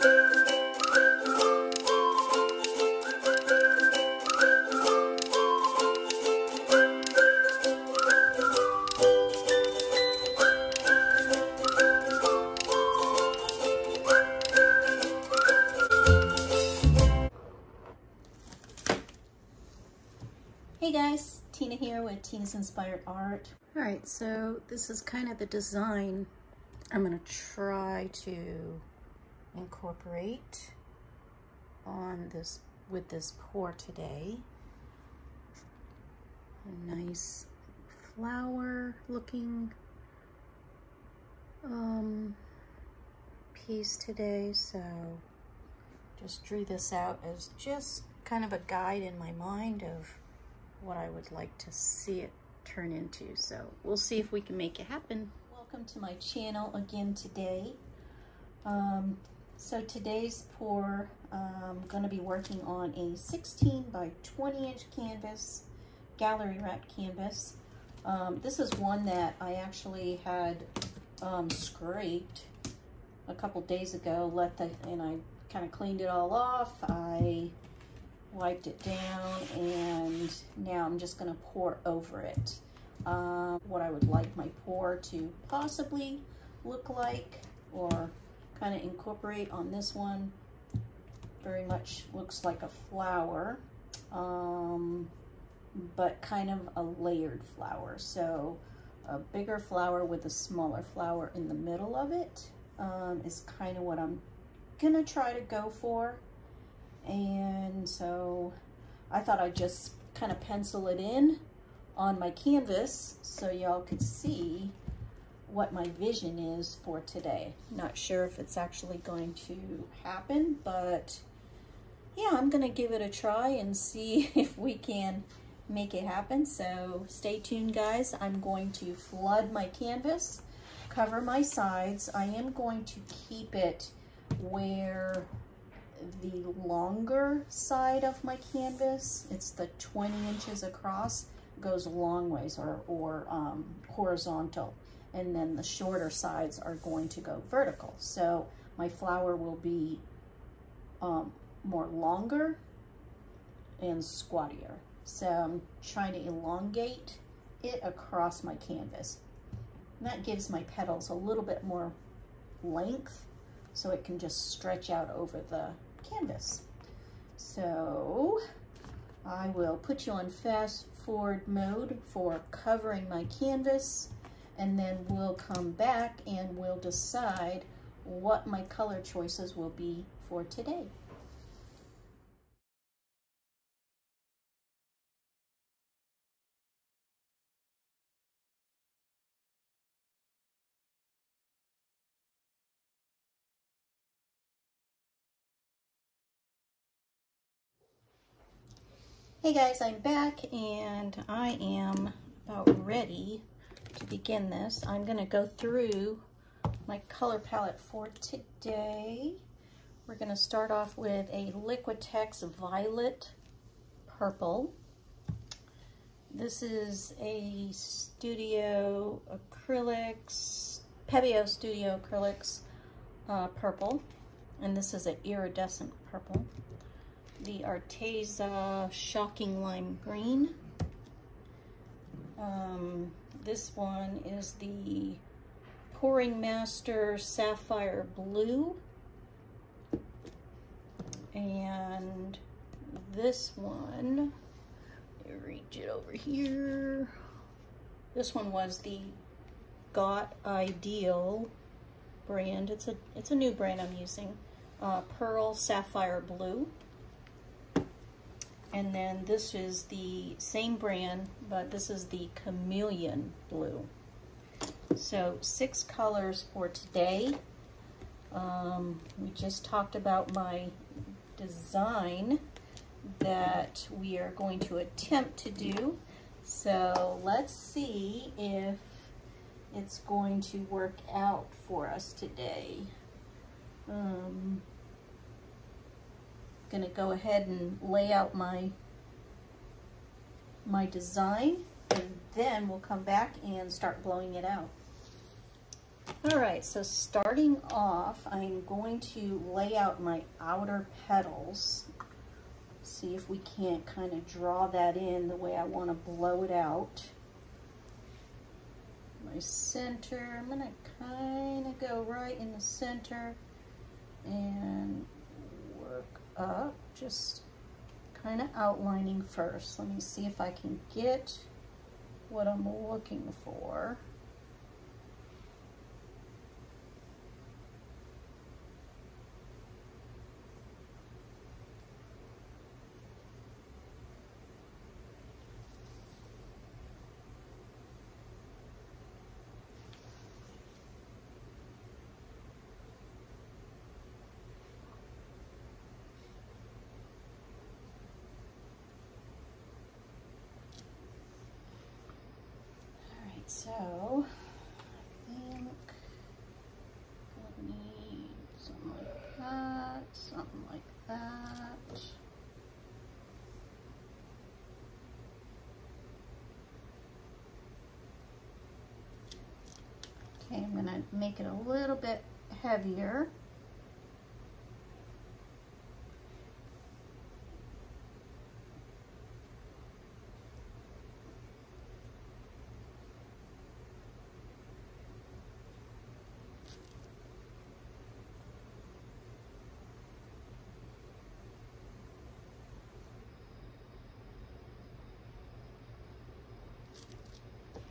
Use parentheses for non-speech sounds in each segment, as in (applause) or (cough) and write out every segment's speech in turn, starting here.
Hey guys, Tina here with Tina's Inspired Art. All right, so this is kind of the design I'm gonna try to incorporate on this with this pour today. A nice flower looking um, piece today, so just drew this out as just kind of a guide in my mind of what I would like to see it turn into. So we'll see if we can make it happen. Welcome to my channel again today. Um, so today's pour, I'm going to be working on a 16 by 20 inch canvas, gallery wrapped canvas. Um, this is one that I actually had um, scraped a couple days ago, let the, and I kind of cleaned it all off. I wiped it down and now I'm just going to pour over it. Uh, what I would like my pour to possibly look like or kind of incorporate on this one. Very much looks like a flower um, but kind of a layered flower. So a bigger flower with a smaller flower in the middle of it um, is kind of what I'm gonna try to go for. And so I thought I'd just kind of pencil it in on my canvas so y'all could see what my vision is for today. Not sure if it's actually going to happen, but yeah, I'm gonna give it a try and see (laughs) if we can make it happen. So stay tuned guys. I'm going to flood my canvas, cover my sides. I am going to keep it where the longer side of my canvas, it's the 20 inches across, goes a long ways or, or um, horizontal. And then the shorter sides are going to go vertical. So my flower will be um, more longer and squattier. So I'm trying to elongate it across my canvas. And that gives my petals a little bit more length so it can just stretch out over the canvas. So I will put you on fast forward mode for covering my canvas and then we'll come back and we'll decide what my color choices will be for today. Hey guys, I'm back and I am about ready to begin this. I'm gonna go through my color palette for today. We're gonna start off with a Liquitex Violet Purple. This is a Studio Acrylics, Pebeo Studio Acrylics uh, Purple. And this is an iridescent purple the Arteza Shocking Lime Green. Um, this one is the Pouring Master Sapphire Blue. And this one, reach it over here. This one was the Got Ideal brand. It's a it's a new brand I'm using. Uh, Pearl Sapphire Blue. And then this is the same brand, but this is the Chameleon Blue. So six colors for today. Um, we just talked about my design that we are going to attempt to do. So let's see if it's going to work out for us today. Um, going to go ahead and lay out my my design and then we'll come back and start blowing it out. All right, so starting off, I'm going to lay out my outer petals. See if we can't kind of draw that in the way I want to blow it out. My center, I'm going to kind of go right in the center and work up, just kind of outlining first. Let me see if I can get what I'm looking for. So, I think I need something like that, something like that. Okay, I'm gonna make it a little bit heavier.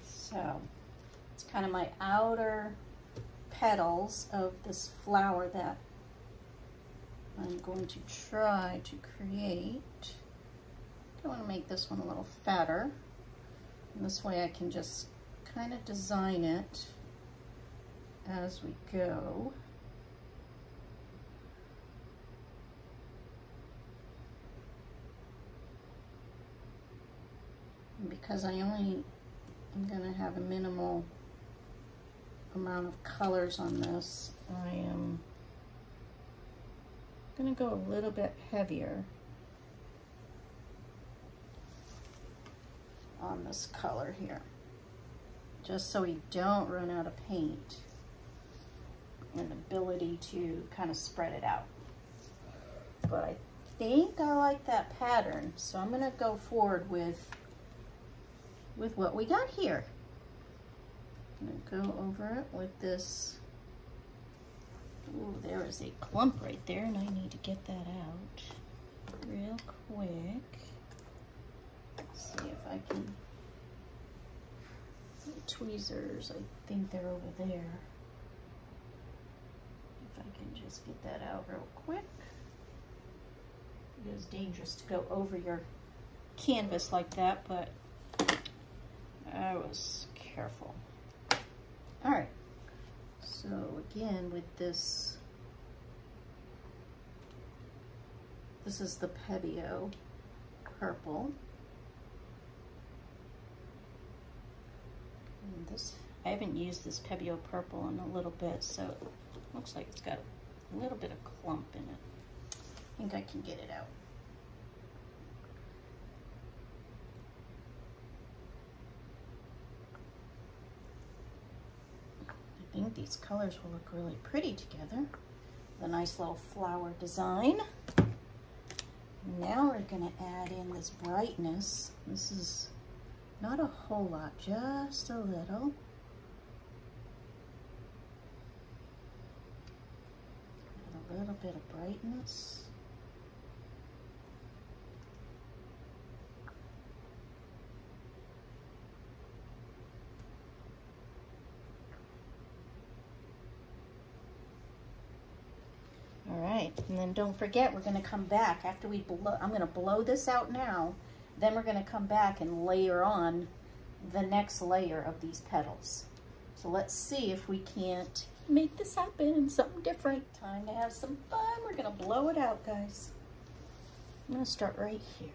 So it's kind of my outer petals of this flower that I'm going to try to create. I want to make this one a little fatter. And this way I can just kind of design it as we go. And because I only I'm going to have a minimal amount of colors on this. I am going to go a little bit heavier on this color here, just so we don't run out of paint and ability to kind of spread it out. But I think I like that pattern, so I'm going to go forward with with what we got here. I'm gonna go over it with this. Ooh, there is a clump right there and I need to get that out real quick. Let's see if I can, tweezers, I think they're over there. If I can just get that out real quick. It is dangerous to go over your canvas like that, but I was careful. All right, so again with this, this is the Pebeo purple. And this, I haven't used this Pebeo purple in a little bit, so it looks like it's got a little bit of clump in it. I think I can get it out. Think these colors will look really pretty together. The nice little flower design. Now we're going to add in this brightness. This is not a whole lot, just a little. A little bit of brightness. And then don't forget, we're gonna come back after we blow, I'm gonna blow this out now, then we're gonna come back and layer on the next layer of these petals. So let's see if we can't make this happen, something different. Time to have some fun. We're gonna blow it out, guys. I'm gonna start right here.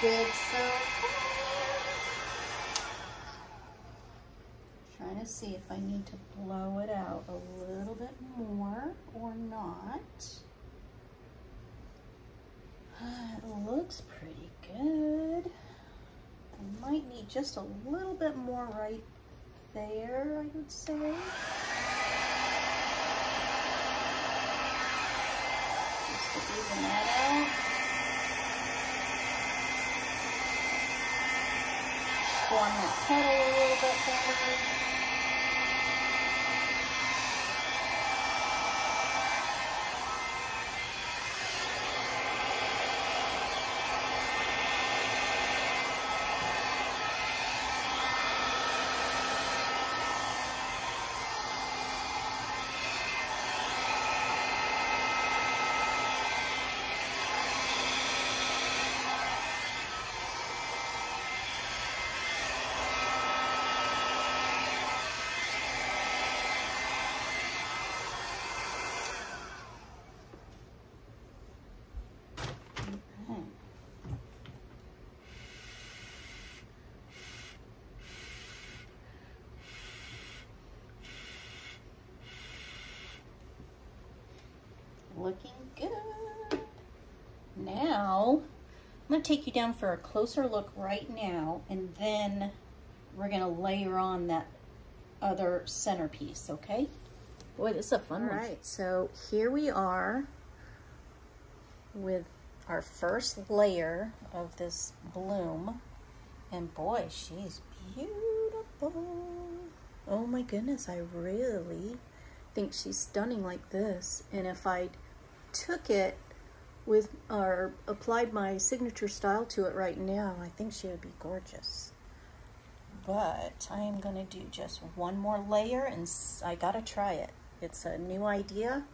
Good so Trying to see if I need to blow it out a little bit more or not. It looks pretty good. I might need just a little bit more right there, I would say. Just to even that out. Form that petal a little bit better. Looking good. Now, I'm going to take you down for a closer look right now, and then we're going to layer on that other centerpiece, okay? Boy, this is a fun All one. All right, so here we are with our first layer of this bloom. And boy, she's beautiful. Oh my goodness, I really think she's stunning like this. And if I took it with or applied my signature style to it right now, I think she would be gorgeous. But I am going to do just one more layer and I got to try it. It's a new idea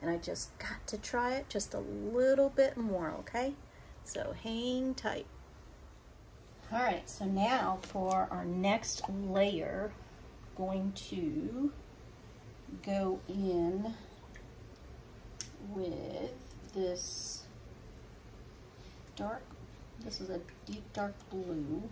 and I just got to try it just a little bit more, okay? So hang tight. All right, so now for our next layer, going to go in with this dark, this is a deep dark blue.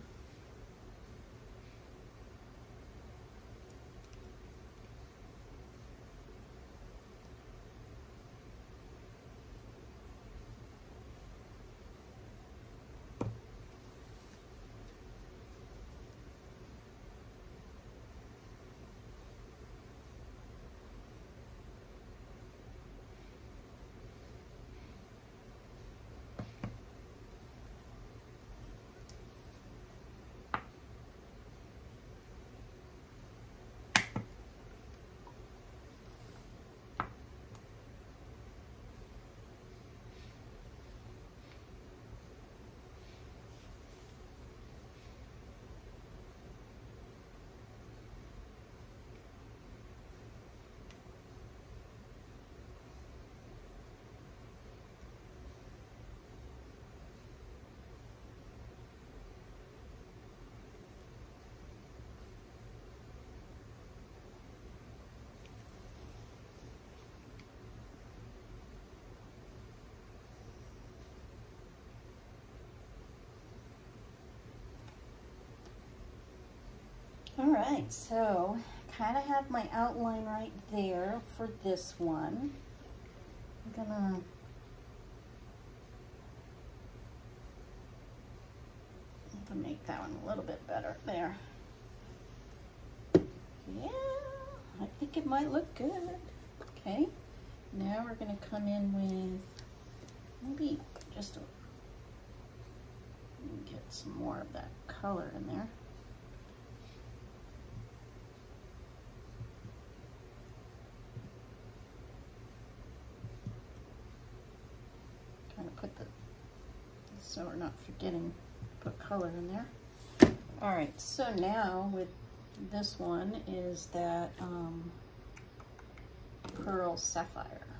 All right, so kind of have my outline right there for this one. I'm gonna to make that one a little bit better there. Yeah, I think it might look good. Okay, now we're gonna come in with maybe just a, get some more of that color in there. So we're not forgetting put color in there. All right, so now with this one is that um, Pearl Sapphire.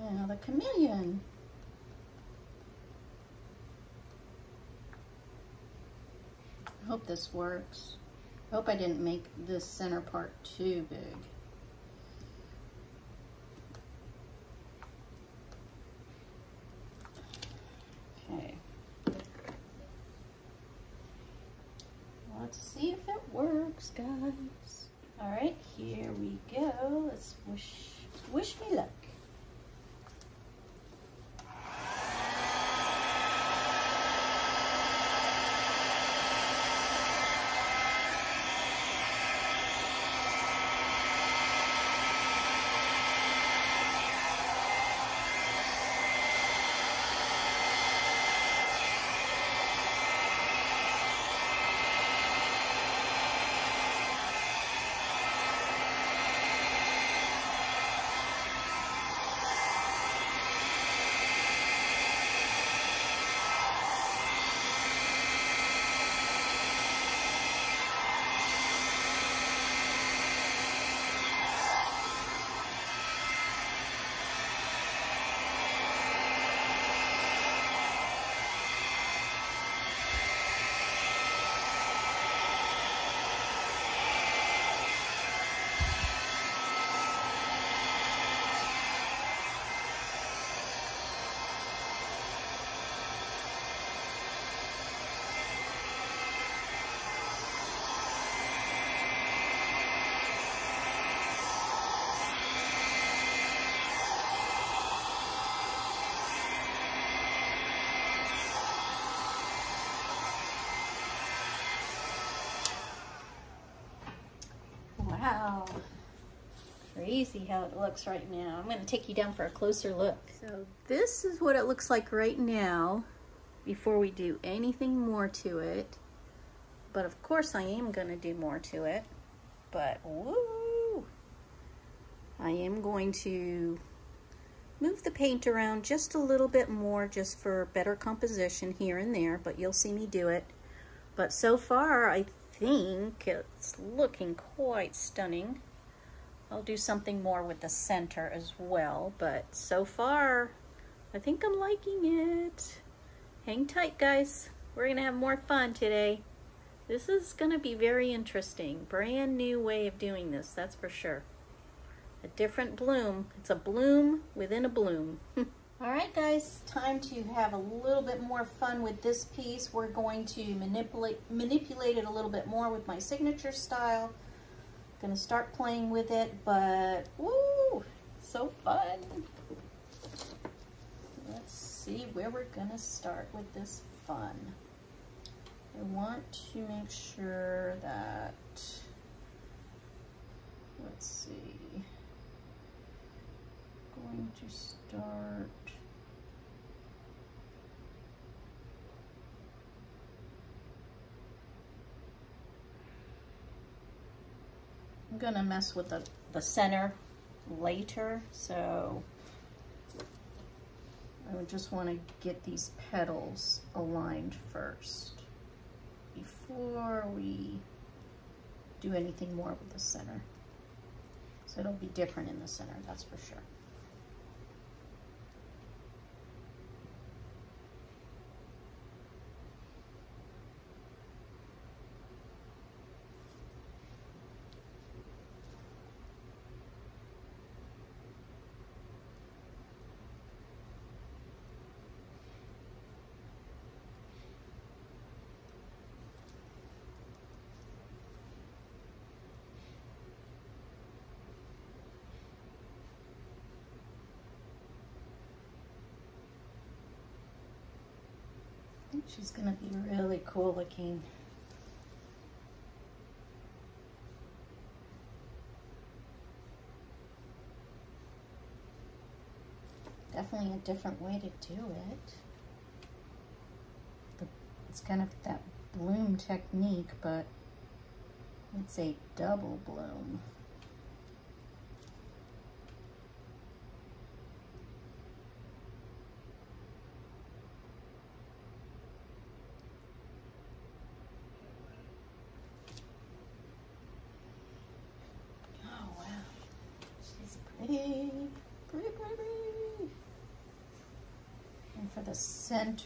Now the chameleon. I hope this works. I hope I didn't make this center part too big. Okay. Let's see if it works, guys. All right, here we go. Let's wish, wish me luck. Wow. Crazy how it looks right now. I'm going to take you down for a closer look. So this is what it looks like right now before we do anything more to it. But of course I am going to do more to it. But woo! I am going to move the paint around just a little bit more just for better composition here and there, but you'll see me do it. But so far, I think it's looking quite stunning. I'll do something more with the center as well, but so far, I think I'm liking it. Hang tight, guys. We're gonna have more fun today. This is gonna be very interesting. Brand new way of doing this, that's for sure. A different bloom. It's a bloom within a bloom. (laughs) All right, guys, time to have a little bit more fun with this piece. We're going to manipulate, manipulate it a little bit more with my signature style. Gonna start playing with it, but woo, so fun. Let's see where we're gonna start with this fun. I want to make sure that, let's see, going to start I'm gonna mess with the, the center later, so I would just want to get these petals aligned first before we do anything more with the center. So it'll be different in the center, that's for sure. She's going to be really cool looking. Definitely a different way to do it. It's kind of that bloom technique, but it's a double bloom.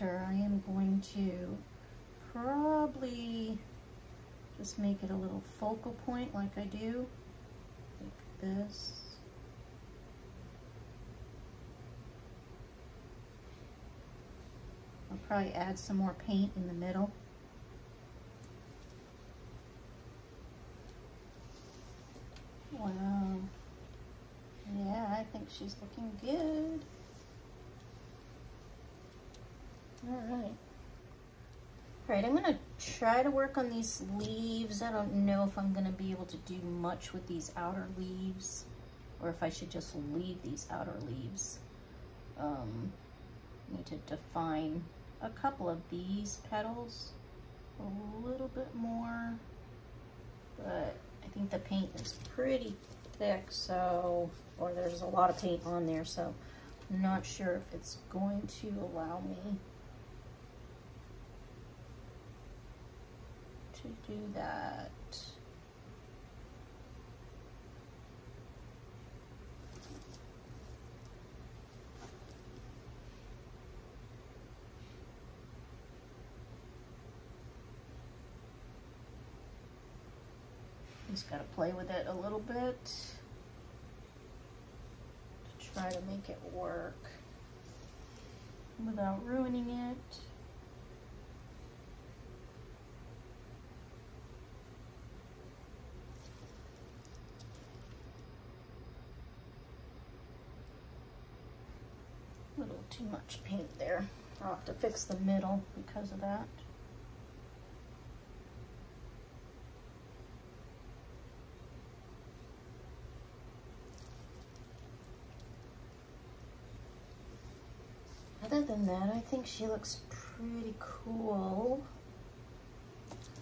Center, I am going to probably just make it a little focal point like I do, like this. I'll probably add some more paint in the middle. Wow. Yeah, I think she's looking good. All right. All right, I'm gonna try to work on these leaves. I don't know if I'm gonna be able to do much with these outer leaves or if I should just leave these outer leaves. Um, need to define a couple of these petals a little bit more, but I think the paint is pretty thick, so, or there's a lot of paint on there, so I'm not sure if it's going to allow me do that. Just got to play with it a little bit to try to make it work without ruining it. A little too much paint there. I'll have to fix the middle because of that. other than that, I think she looks pretty cool.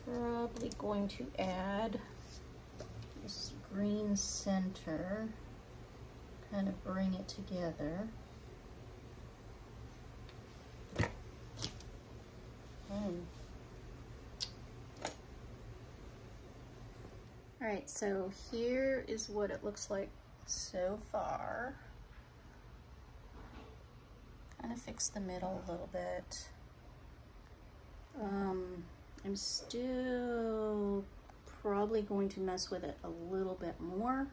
Probably going to add this green center, kind of bring it together. All right, so here is what it looks like so far kind of fix the middle a little bit. Um, I'm still probably going to mess with it a little bit more,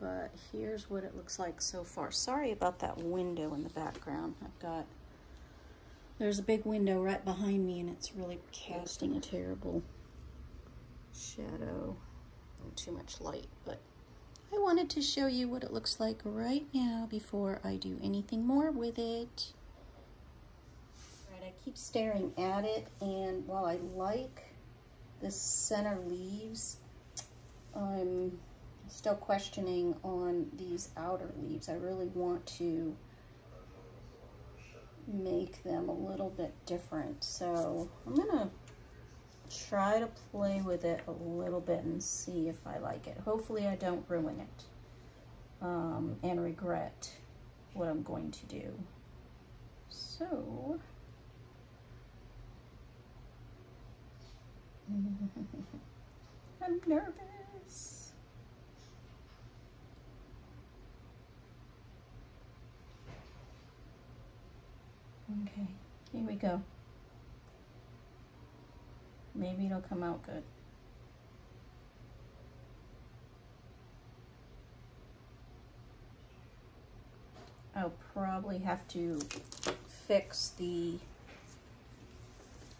but here's what it looks like so far. Sorry about that window in the background. I've got, there's a big window right behind me and it's really casting a terrible shadow too much light, but I wanted to show you what it looks like right now before I do anything more with it. I keep staring at it and while I like the center leaves, I'm still questioning on these outer leaves. I really want to make them a little bit different. So I'm gonna try to play with it a little bit and see if I like it. Hopefully I don't ruin it um, and regret what I'm going to do. So, (laughs) I'm nervous. Okay, here we go. Maybe it'll come out good. I'll probably have to fix the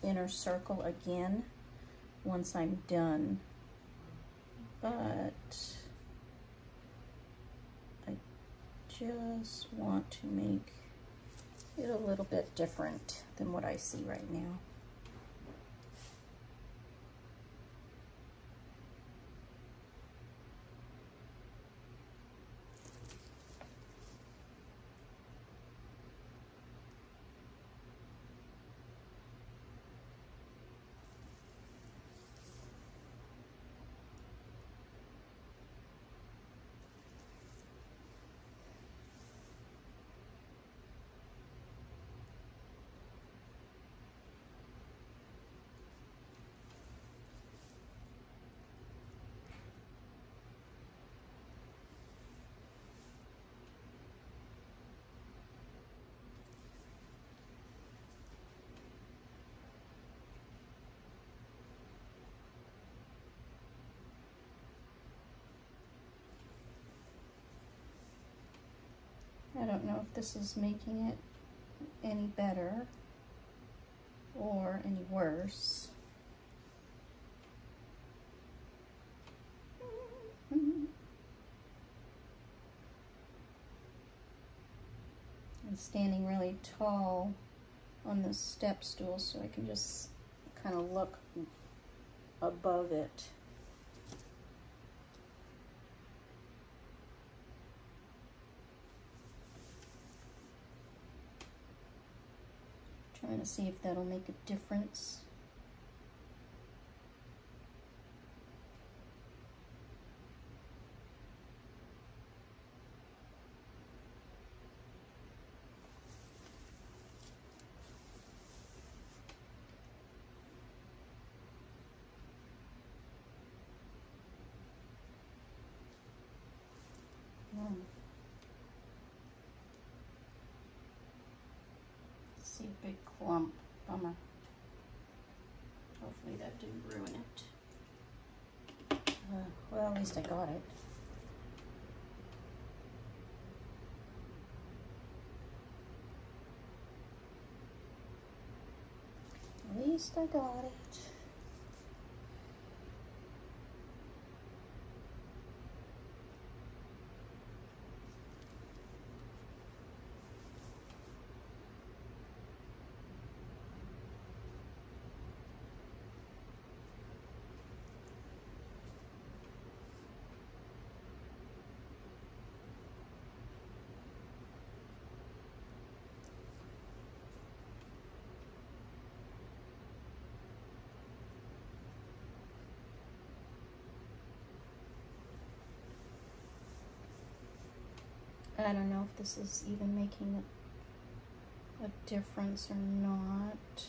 inner circle again once I'm done. But I just want to make it a little bit different than what I see right now. I don't know if this is making it any better or any worse. I'm standing really tall on this step stool so I can just kind of look above it. Trying to see if that'll make a difference. See a big clump. Bummer. Hopefully that didn't ruin it. Uh, well, at least I got it. At least I got it. I don't know if this is even making a, a difference or not.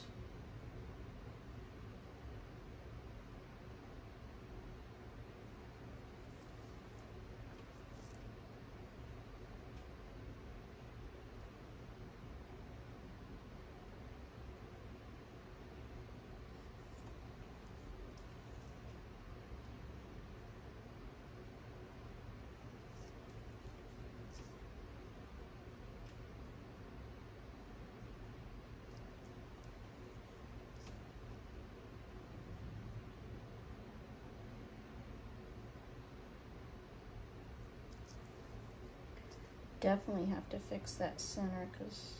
Definitely have to fix that center because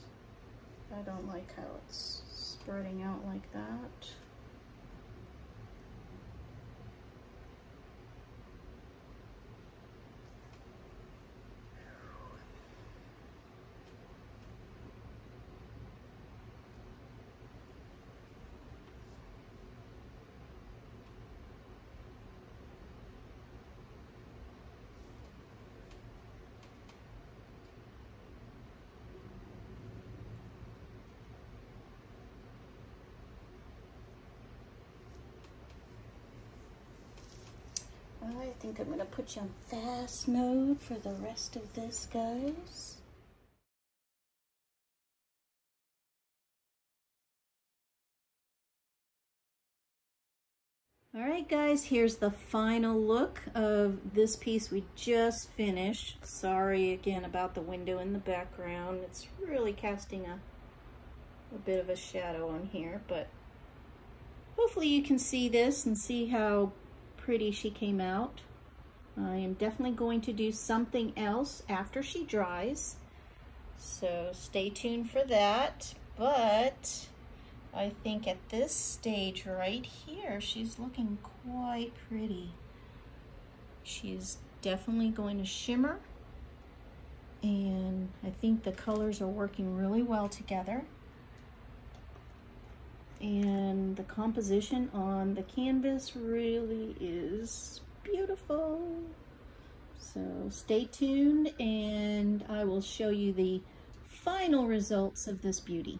I don't like how it's spreading out like that. I think I'm going to put you on fast mode for the rest of this, guys. All right, guys, here's the final look of this piece we just finished. Sorry again about the window in the background. It's really casting a, a bit of a shadow on here, but hopefully you can see this and see how pretty she came out. I am definitely going to do something else after she dries. So stay tuned for that. But I think at this stage right here, she's looking quite pretty. She's definitely going to shimmer. And I think the colors are working really well together and the composition on the canvas really is beautiful. So stay tuned and I will show you the final results of this beauty.